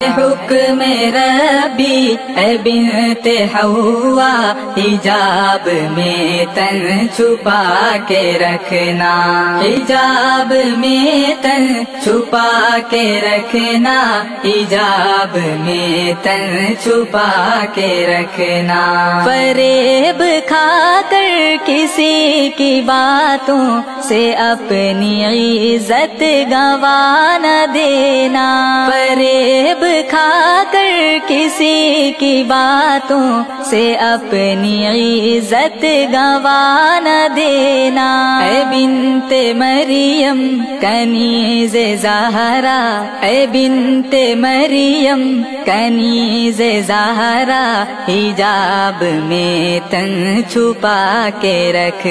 हुक्म रबी बिनते हवा, हिजाब में तन छुपा के रखना। हिजाब में तन छुपा के रखना, हिजाब में तन छुपा के रखना। फरेब खाकर किसी की बातों से अपनी इज़्ज़त गवा न देना। फरेब खाकर किसी की बातों से अपनी इज़्ज़त गवा न देना। ए बिनते मरियम, कनीज जहरा। ए बिनते मरियम, कनीज जहरा। हिजाब में तन छुपा के रख